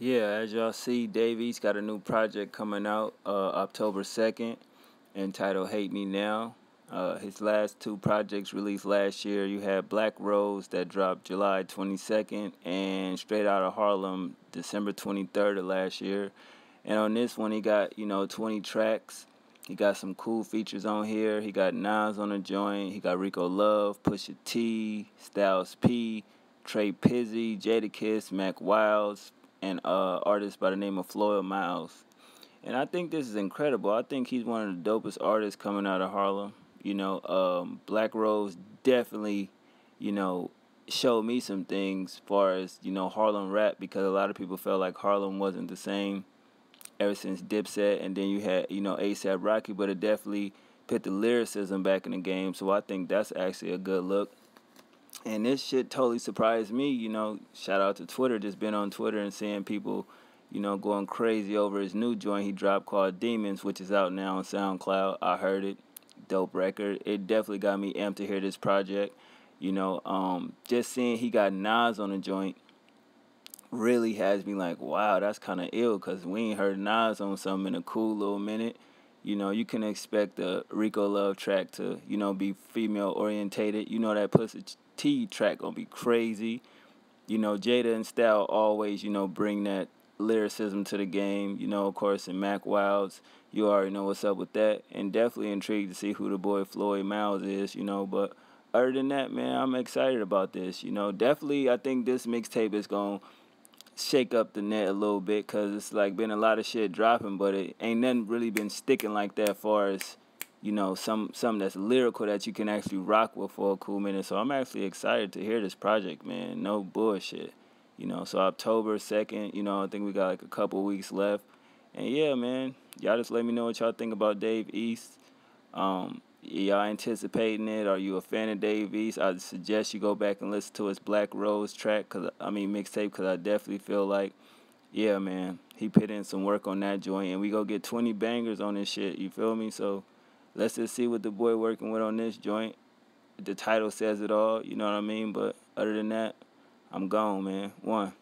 Yeah, as y'all see, Dave East got a new project coming out uh, October 2nd entitled Hate Me Now. Uh, his last two projects released last year, you had Black Rose that dropped July 22nd and Straight Out of Harlem December 23rd of last year. And on this one, he got, you know, 20 tracks. He got some cool features on here. He got Nas on the joint. He got Rico Love, Pusha T, Styles P, Trey Pizzy, Jadakiss, Mack Wilds, and uh, artist by the name of Floyd Miles. And I think this is incredible. I think he's one of the dopest artists coming out of Harlem. You know, um, Black Rose definitely, you know, showed me some things as far as, you know, Harlem rap because a lot of people felt like Harlem wasn't the same ever since Dipset. And then you had, you know, ASAP Rocky, but it definitely put the lyricism back in the game. So I think that's actually a good look. And this shit totally surprised me, you know. Shout out to Twitter, just been on Twitter and seeing people, you know, going crazy over his new joint he dropped called Demons, which is out now on SoundCloud. I heard it. Dope record. It definitely got me amped to hear this project. You know, um, just seeing he got Nas on the joint really has me like, wow, that's kind of ill because we ain't heard Nas on something in a cool little minute. You know, you can expect the Rico Love track to, you know, be female orientated. You know that Pusha T track gonna be crazy. You know, Jada and Style always, you know, bring that lyricism to the game. You know, of course, in Mack Wilds, you already know what's up with that. And definitely intrigued to see who the boy Floyd Miles is, you know. But other than that, man, I'm excited about this. You know, definitely, I think this mixtape is going to shake up the net a little bit because it's like been a lot of shit dropping, but it ain't nothing really been sticking like that far as you know, some something that's lyrical that you can actually rock with for a cool minute. So I'm actually excited to hear this project, man. No bullshit. You know, so October second, you know, I think we got like a couple weeks left. And yeah, man, y'all just let me know what y'all think about Dave East. Um, y'all anticipating it? Are you a fan of Dave East? I suggest you go back and listen to his Black Rose track, cause I mean mixtape, cause I definitely feel like, yeah, man, he put in some work on that joint, and we go get 20 bangers on this shit. You feel me? So let's just see what the boy working with on this joint. The title says it all, you know what I mean? But other than that, I'm gone, man. One.